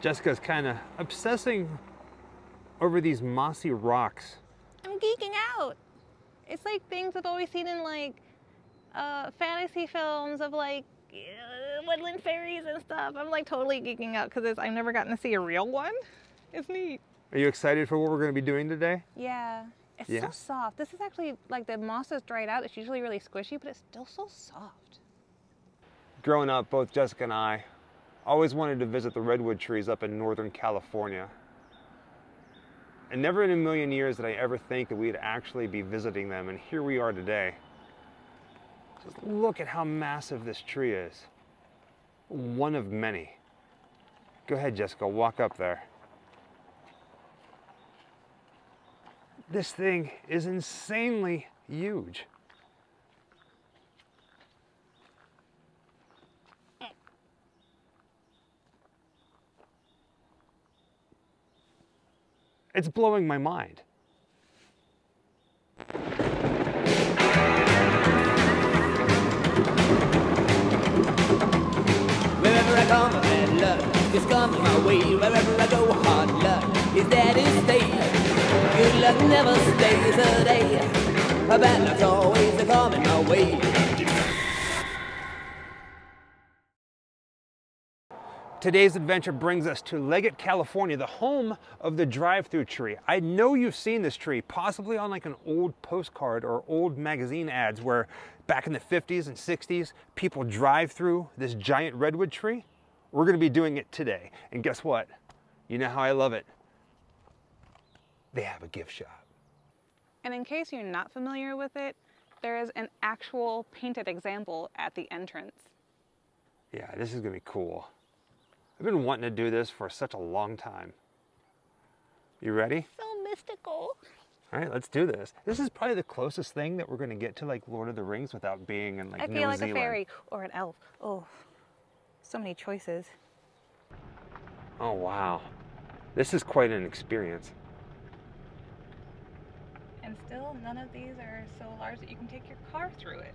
Jessica's kind of obsessing over these mossy rocks. I'm geeking out. It's like things I've always seen in like uh, fantasy films of like uh, woodland fairies and stuff. I'm like totally geeking out because I've never gotten to see a real one. It's neat. Are you excited for what we're going to be doing today? Yeah. It's Yeah? so soft. This is actually like the moss is dried out. It's usually really squishy, but it's still so soft. Growing up, both Jessica and I always wanted to visit the redwood trees up in Northern California. And never in a million years did I ever think that we'd actually be visiting them, and here we are today. Just look at how massive this tree is. One of many. Go ahead, Jessica, walk up there. This thing is insanely huge. It's blowing my mind. Wherever I come, luck my way. Wherever I go, hard luck is. Good luck never stays a day. Bad luck's always coming my way. Today's adventure brings us to Leggett, California, the home of the drive-through tree. I know you've seen this tree, possibly on like an old postcard or old magazine ads where back in the 50s and 60s, people drive through this giant redwood tree. We're gonna be doing it today. And guess what? You know how I love it. They have a gift shop. And in case you're not familiar with it, there is an actual painted example at the entrance. Yeah, this is gonna be cool. I've been wanting to do this for such a long time. You ready? So mystical. All right, let's do this. This is probably the closest thing that we're going to get to like Lord of the Rings without being in like I New feel like Zealand. a fairy or an elf. Oh, so many choices. Oh wow, this is quite an experience. And still, none of these are so large that you can take your car through it.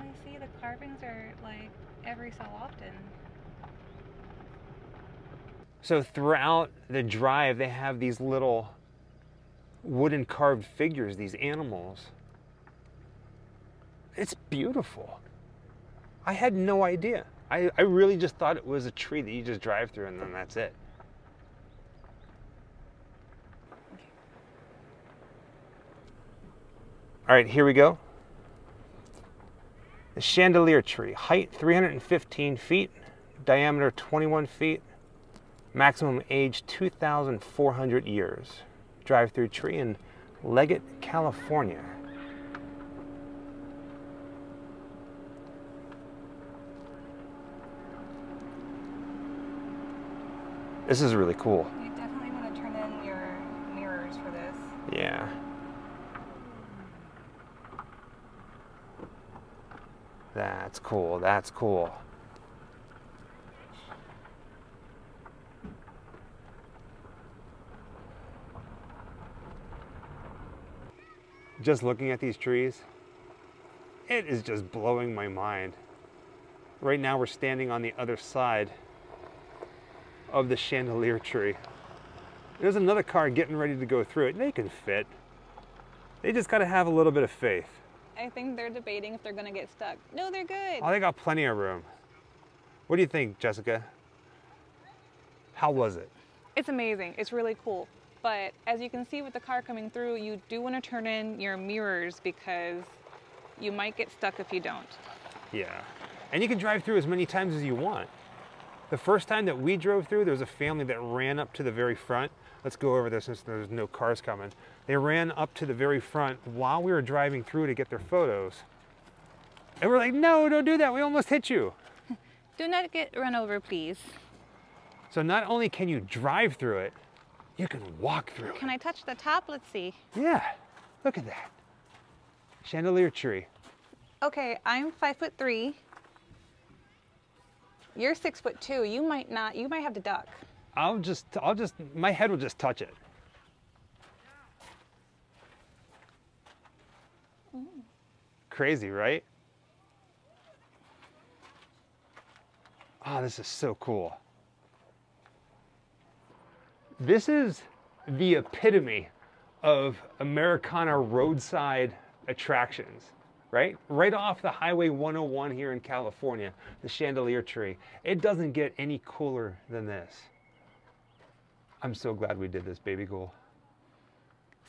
I see. The carvings are like every so often. So throughout the drive, they have these little wooden carved figures, these animals. It's beautiful. I had no idea. I, I really just thought it was a tree that you just drive through and then that's it. All right, here we go. The chandelier tree, height 315 feet, diameter 21 feet, maximum age 2,400 years. Drive through tree in Leggett, California. This is really cool. You definitely want to turn in your mirrors for this. Yeah. That's cool. That's cool. Just looking at these trees, it is just blowing my mind. Right now, we're standing on the other side of the chandelier tree. There's another car getting ready to go through it. They can fit. They just got to have a little bit of faith. I think they're debating if they're going to get stuck. No, they're good. Oh, they got plenty of room. What do you think, Jessica? How was it? It's amazing. It's really cool. But as you can see with the car coming through, you do want to turn in your mirrors because you might get stuck if you don't. Yeah. And you can drive through as many times as you want. The first time that we drove through, there was a family that ran up to the very front. Let's go over this since there's no cars coming. They ran up to the very front while we were driving through to get their photos. And we're like, no, don't do that. We almost hit you. Do not get run over, please. So not only can you drive through it, you can walk through it. Can I touch the top? Let's see. Yeah, look at that. Chandelier tree. Okay, I'm five foot three. You're six foot two. You might not, you might have to duck. I'll just, I'll just, my head will just touch it. Crazy, right? Oh, this is so cool. This is the epitome of Americana roadside attractions, right? Right off the Highway 101 here in California, the chandelier tree. It doesn't get any cooler than this. I'm so glad we did this, baby ghoul.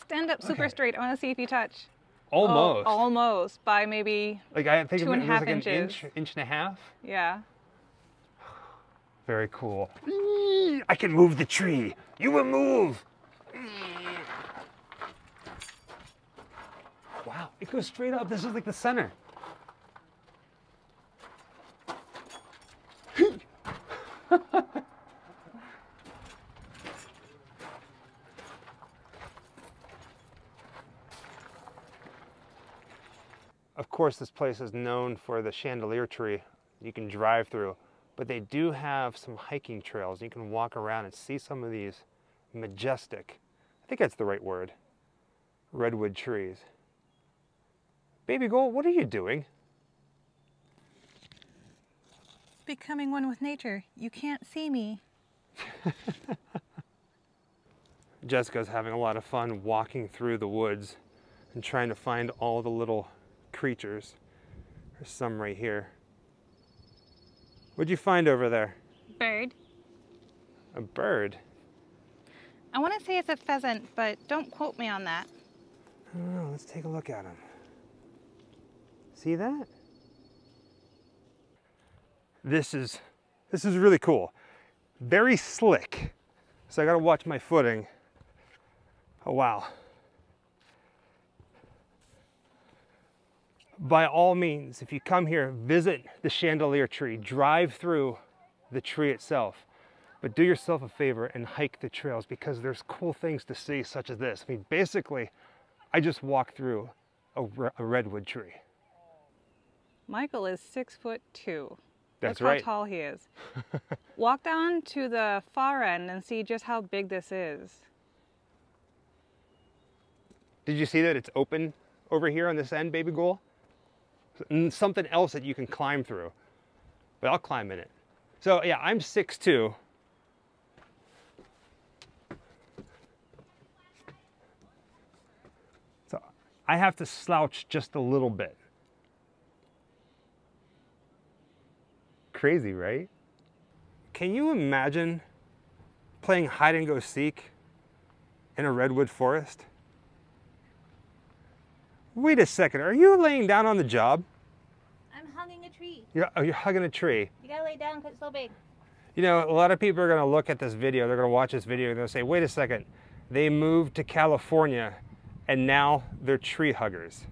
Stand up super Okay. straight. I want to see if you touch. Oh, Almost. almost by maybe, like I think two it and was half like an inches. inch, inch and a half. yeah. Very cool. I can move the tree. You will move. Wow, it goes straight up. This is like the center. Of course, this place is known for the chandelier tree you can drive through, but they do have some hiking trails. You can walk around and see some of these majestic, I think that's the right word, redwood trees. Baby Gold, what are you doing? Becoming one with nature. You can't see me. Jessica's having a lot of fun walking through the woods and trying to find all the little creatures. There's some right here. What'd you find over there? Bird. A bird? I want to say it's a pheasant, but don't quote me on that. I don't know. Let's take a look at him. See that? This is this is really cool. Very slick. So I got to watch my footing. Oh wow. By all means, if you come here, visit the chandelier tree, drive through the tree itself. But do yourself a favor and hike the trails because there's cool things to see such as this. I mean, basically, I just walked through a, a redwood tree. Michael is six foot two. That's Look right. how tall he is. Walk down to the far end and see just how big this is. Did you see that it's open over here on this end, baby ghoul? Something else that you can climb through. But I'll climb in it. So yeah, I'm 6'2". So I have to slouch just a little bit. Crazy, right? Can you imagine playing hide and go seek in a redwood forest? Wait a second, are you laying down on the job? I'm hugging a tree. You're, oh, you're hugging a tree. You gotta lay down because it's so big. You know, a lot of people are going to look at this video, they're going to watch this video, and they'll say, wait a second, they moved to California and now they're tree huggers.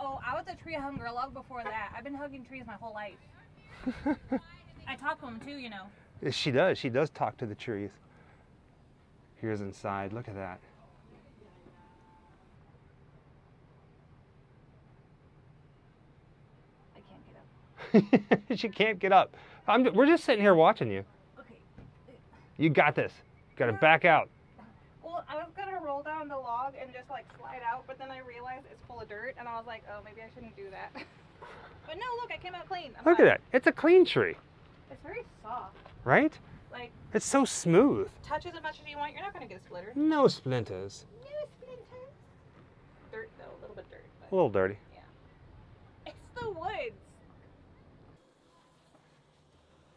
Oh, I was a tree hugger long before that. I've been hugging trees my whole life. I talk to them too, you know. She does, she does talk to the trees. Here's inside, look at that. I can't get up. she can't get up. I'm, we're just sitting here watching you. Okay. You got this. Got to back out. Well, I was gonna roll down the log and just like slide out, but then I realized it's full of dirt, and I was like, oh, maybe I shouldn't do that. but no, look, I came out clean. I'm Look at that. It's a clean tree, It's very soft. right? Like, It's so smooth. touch as much as you want. You're not gonna get splinters. No splinters. No splinters. Dirt though, a little bit dirt. A little dirty. Yeah. It's the woods.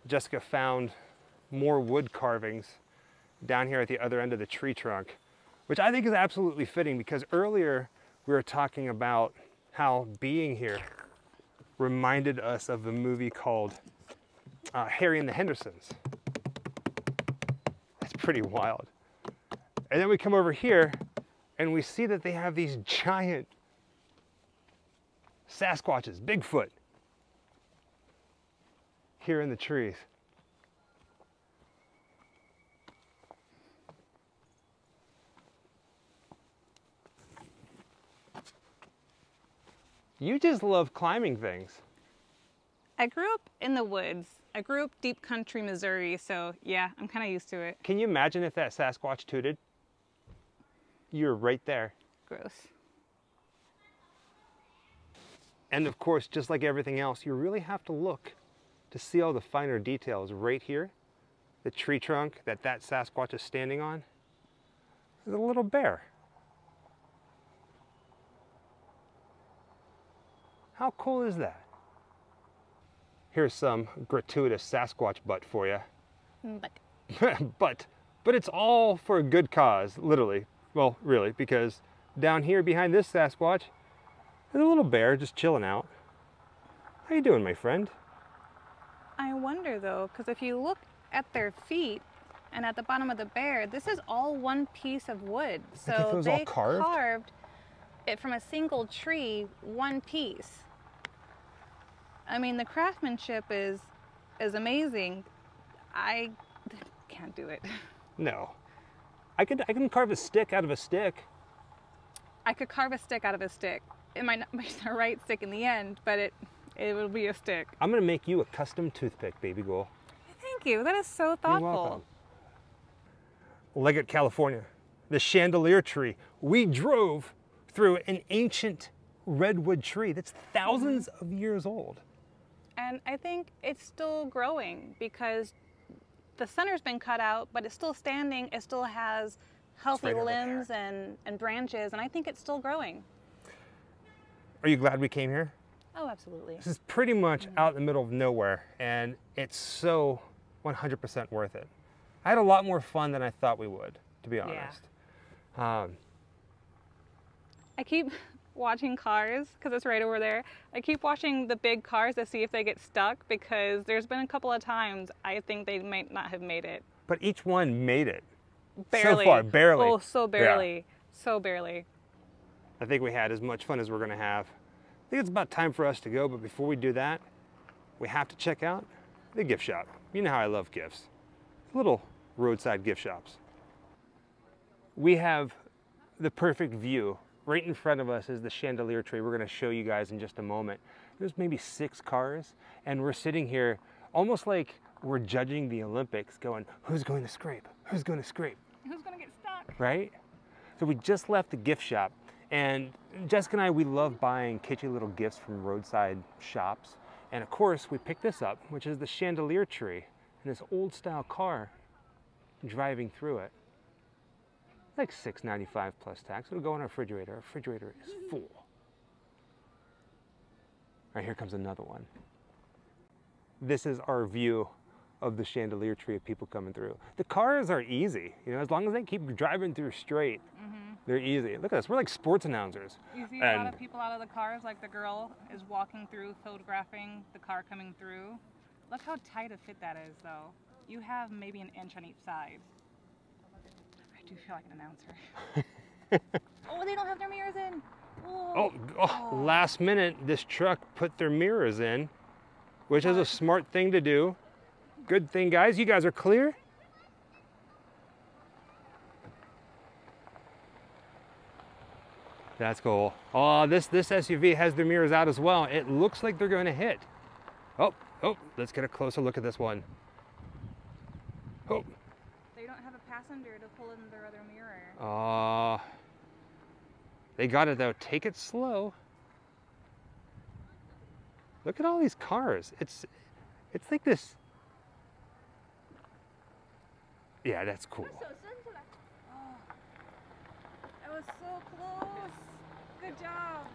Jessica found more wood carvings down here at the other end of the tree trunk, which I think is absolutely fitting because earlier we were talking about how being here reminded us of the movie called uh, Harry and the Hendersons. That's pretty wild. And then we come over here and we see that they have these giant Sasquatches, Bigfoot, here in the trees. You just love climbing things. I grew up in the woods. I grew up deep country Missouri, so yeah, I'm kind of used to it. Can you imagine if that Sasquatch tooted? You're right there. Gross. And of course, just like everything else, you really have to look to see all the finer details right here. The tree trunk that that Sasquatch is standing on is a little bear. How cool is that? Here's some gratuitous Sasquatch butt for you. But but but it's all for a good cause, literally. Well, really, because down here behind this Sasquatch, there's a little bear just chilling out. How you doing, my friend? I wonder though, because if you look at their feet and at the bottom of the bear, this is all one piece of wood. Like if it So they carved? it from a single tree, one piece. I mean, the craftsmanship is is amazing. I can't do it. No. I could I can carve a stick out of a stick. I could carve a stick out of a stick. It might not be the right stick in the end, but it it will be a stick. I'm gonna make you a custom toothpick, baby girl. Thank you. That is so thoughtful. You're welcome. Leggett, California, the chandelier tree. We drove through an ancient redwood tree that's thousands of years old. And I think it's still growing because the center's been cut out, but it's still standing. It still has healthy right limbs and, and branches, and I think it's still growing. Are you glad we came here? Oh, absolutely. This is pretty much out in the middle of nowhere, and it's so 100% worth it. I had a lot more fun than I thought we would, to be honest. Um, I keep watching cars because it's right over there. I keep watching the big cars to see if they get stuck because there's been a couple of times I think they might not have made it. but each one made it. Barely. So far, barely. Oh, so Yeah. barely. So barely. I think we had as much fun as we're going to have. I think it's about time for us to go, but before we do that, we have to check out the gift shop. You know how I love gifts. Little roadside gift shops. We have the perfect view. Right in front of us is the chandelier tree we're going to show you guys in just a moment. There's maybe six cars, and we're sitting here almost like we're judging the Olympics, going, who's going to scrape? Who's going to scrape? Who's gonna get stuck? right? So we just left the gift shop, and Jessica and I, we love buying kitschy little gifts from roadside shops. And of course, we picked this up, which is the chandelier tree, and this old style car driving through it. Like $6.95 plus tax. It'll go in our refrigerator. Our refrigerator is full. All right, here comes another one. This is our view of the chandelier tree of people coming through. The cars are easy, you know, as long as they keep driving through straight, mm-hmm. they're easy. Look at us, we're like sports announcers. You see a lot of people out of the cars, like the girl is walking through, photographing the car coming through. Look how tight a fit that is, though. You have maybe an inch on each side. I do feel like an announcer. oh, they don't have their mirrors in. Oh, oh, last minute, this truck put their mirrors in, which is a smart thing to do. Good thing, guys. You guys are clear? That's cool. Oh, this, this SUV has their mirrors out as well. It looks like they're going to hit. Oh, oh, let's get a closer look at this one. Oh, They don't have a passenger to pull in their other mirror. Uh, they got it though. Take it slow. Look at all these cars. It's it's like this. Yeah, that's cool. Oh, that was so close. Good job.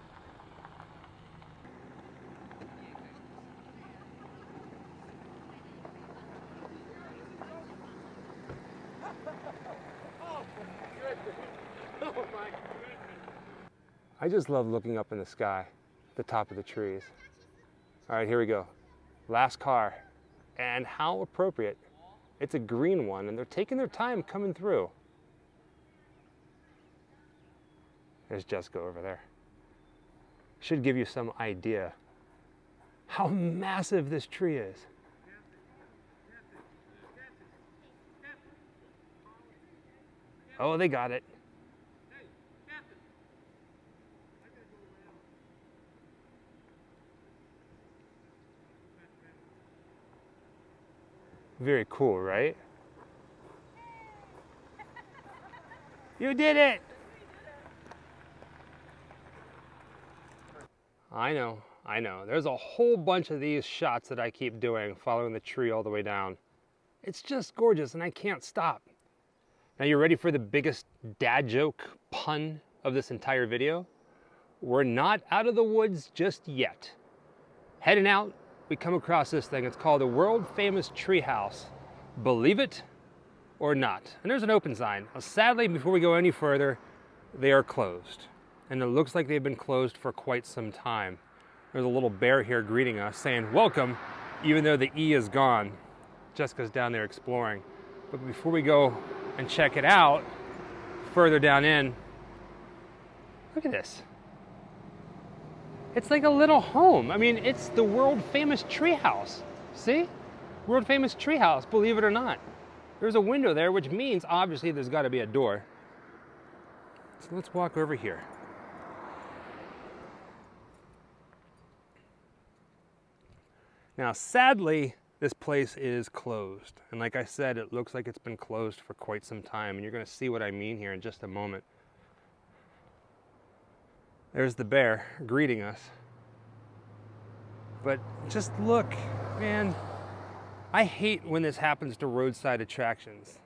I just love looking up in the sky, the top of the trees. All right, here we go. Last car. And how appropriate. It's a green one, and they're taking their time coming through. There's Jessica over there. Should give you some idea how massive this tree is. Oh, they got it. Very cool, right? You did it! I know. I know. There's a whole bunch of these shots that I keep doing, following the tree all the way down. It's just gorgeous and I can't stop. Now you're ready for the biggest dad joke pun of this entire video? We're not out of the woods just yet. Heading out, we come across this thing. It's called the world famous treehouse. Believe it or not. And there's an open sign. Now, sadly, before we go any further, they are closed. And it looks like they've been closed for quite some time. There's a little bear here greeting us saying, welcome, even though the E is gone. Jessica's down there exploring. But before we go and check it out, further down in, look at this. It's like a little home. I mean, it's the world famous treehouse. See? World famous treehouse, believe it or not. There's a window there, which means obviously there's got to be a door. So let's walk over here. Now, sadly, this place is closed. And like I said, it looks like it's been closed for quite some time. And you're going to see what I mean here in just a moment. There's the bear greeting us. But just look, man, I hate when this happens to roadside attractions.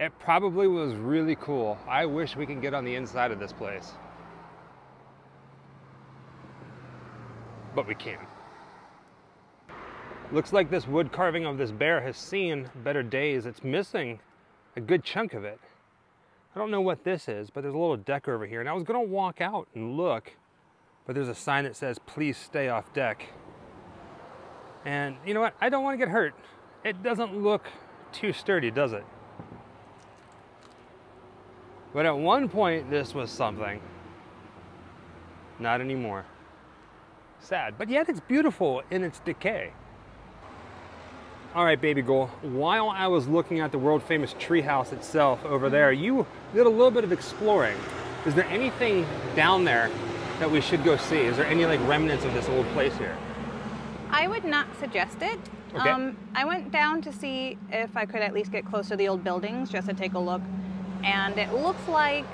It probably was really cool. I wish we can get on the inside of this place. But we can't. Looks like this wood carving of this bear has seen better days. It's missing a good chunk of it. I don't know what this is, but there's a little deck over here. And I was gonna walk out and look, but there's a sign that says, please stay off deck. And you know what? I don't wanna get hurt. It doesn't look too sturdy, does it? But at one point, this was something. Not anymore. Sad, but yet it's beautiful in its decay. All right, baby girl, while I was looking at the world famous treehouse itself over there, you did a little bit of exploring. Is there anything down there that we should go see? Is there any like remnants of this old place here? I would not suggest it. Okay. Um, I went down to see if I could at least get close to the old buildings just to take a look. And it looks like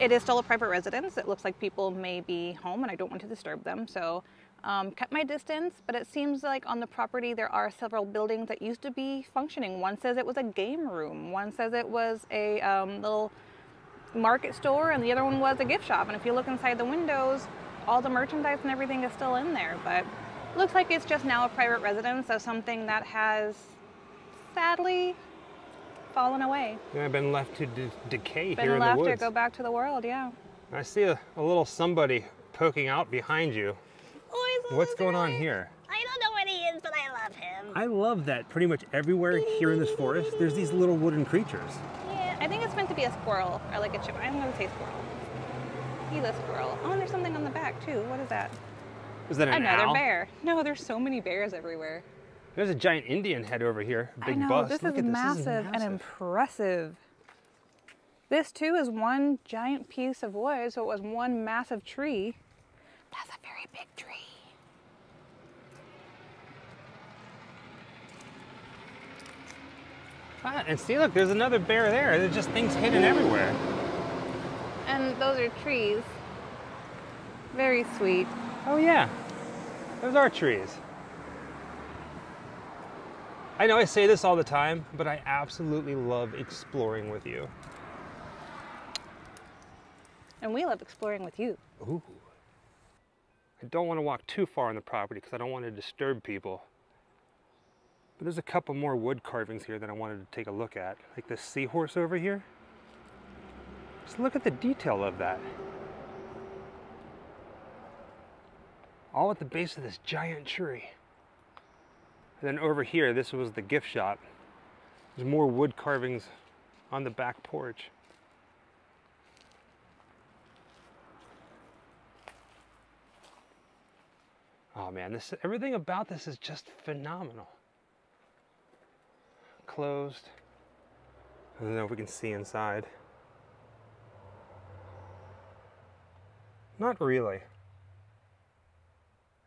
it is still a private residence. It looks like people may be home and I don't want to disturb them. So um, kept my distance, but it seems like on the property there are several buildings that used to be functioning. One says it was a game room, one says it was a um, little market store, and the other one was a gift shop. And if you look inside the windows, all the merchandise and everything is still in there. But looks like it's just now a private residence of something that has sadly fallen away. Yeah, I've been left to de- decay Been here in the woods. Been left to go back to the world, yeah. I see a, a little somebody poking out behind you. What's going on here? I don't know what he is, but I love him. I love that pretty much everywhere here in this forest, there's these little wooden creatures. Yeah, I think it's meant to be a squirrel or like a chip. I'm gonna say squirrel. He's a squirrel. Oh, and there's something on the back too. What is that? Is that an Another owl? bear. No, there's so many bears everywhere. There's a giant Indian head over here. Big I know, bust. this, Look is at this. massive This is and impressive. This too is one giant piece of wood, so it was one massive tree. That's a very big tree. And see, look, there's another bear there. There's just things hidden everywhere. And those are trees. Very sweet. Oh yeah, those are trees. I know I say this all the time, but I absolutely love exploring with you. And we love exploring with you. Ooh. I don't want to walk too far on the property because I don't want to disturb people. But there's a couple more wood carvings here that I wanted to take a look at. Like this seahorse over here. Just look at the detail of that. All at the base of this giant tree. And then over here, this was the gift shop. There's more wood carvings on the back porch. Oh man, this everything about this is just phenomenal. Closed. I don't know if we can see inside. Not really.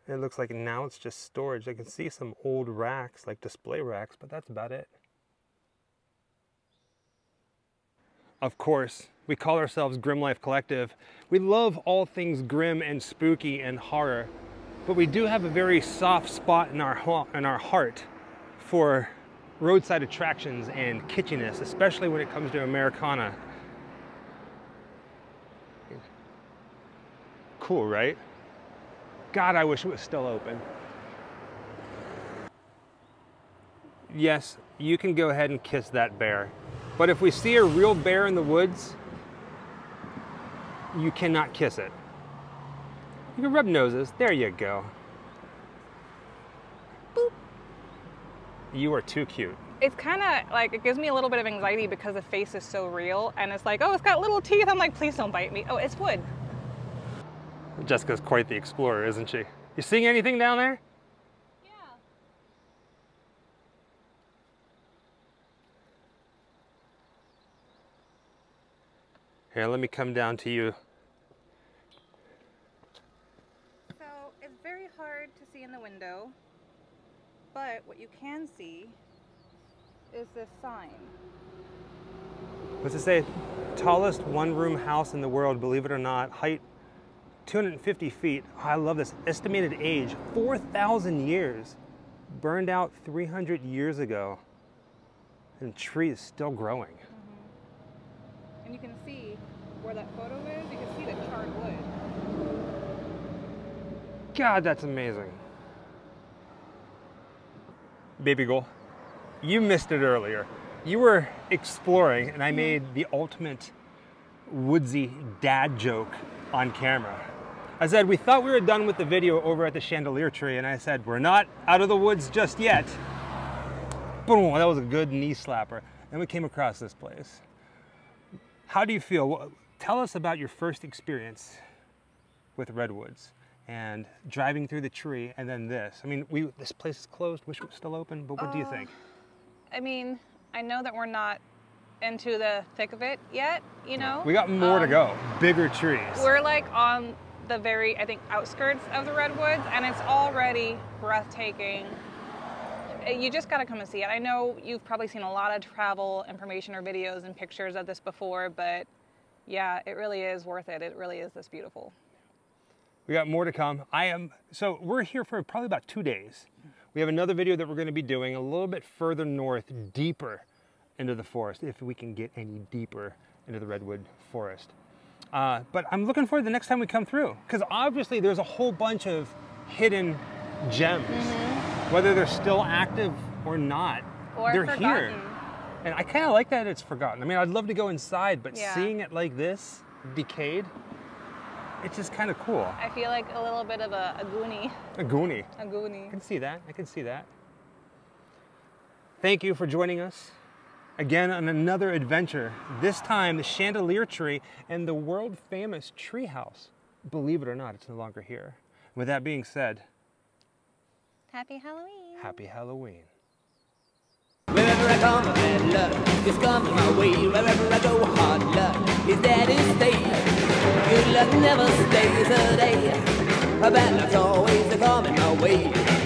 It looks like now it's just storage. I can see some old racks, like display racks, but that's about it. Of course, We call ourselves Grimm Life Collective. We love all things grim and spooky and horror, but we do have a very soft spot in our, in our heart for roadside attractions and kitschiness, especially when it comes to Americana. Cool, right? God, I wish it was still open. Yes, you can go ahead and kiss that bear. But if we see a real bear in the woods, you cannot kiss it. You can rub noses. There you go. You are too cute. It's kind of like it gives me a little bit of anxiety because the face is so real, and it's like, oh, it's got little teeth. I'm like, please don't bite me. Oh, it's wood. Jessica's quite the explorer, isn't she? You seeing anything down there? Yeah. Here, let me come down to you. So it's very hard to see in the window, but what you can see is this sign. What's it say? Tallest one room house in the world, believe it or not. Height 250 feet. Oh, I love this. Estimated age 4,000 years. Burned out 300 years ago. And the tree is still growing. Mm-hmm. And you can see where that photo is, you can see the charred wood. God, that's amazing. Baby girl, you missed it earlier. You were exploring, and I made the ultimate woodsy dad joke on camera. I said, We thought we were done with the video over at the chandelier tree, and I said, We're not out of the woods just yet. Boom, that was a good knee slapper. Then we came across this place. How do you feel? Tell us about your first experience with redwoods and driving through the tree and then this. I mean, we this place is closed, wish it was still open, but what do you think? I mean, I know that we're not into the thick of it yet, you know? We got more to Um, go, bigger trees. We're like on the very, I think, outskirts of the redwoods, and it's already breathtaking. Uh, You just got to come and see it. I know you've probably seen a lot of travel information or videos and pictures of this before, but yeah, it really is worth it. It really is this beautiful. We got more to come. I am so we're here for probably about two days. We have another video that we're going to be doing a little bit further north, deeper into the forest, if we can get any deeper into the redwood forest. Uh, but I'm looking forward to the next time we come through, because obviously there's a whole bunch of hidden gems, whether they're still active or not. Or they're here. And I kind of like that it's forgotten. I mean, I'd love to go inside, but Yeah. seeing it like this, decayed, it's just kind of cool. I feel like a little bit of a, a goonie. A goonie. A goonie. I can see that. I can see that. Thank you for joining us again on another adventure. This time, the chandelier tree and the world famous treehouse. Believe it or not, it's no longer here. With that being said, Happy Halloween. happy Halloween. Wherever I come, bad luck is coming my way. Wherever I go, hard luck is there to stay. Good luck never stays a day. A bad luck's always coming my way.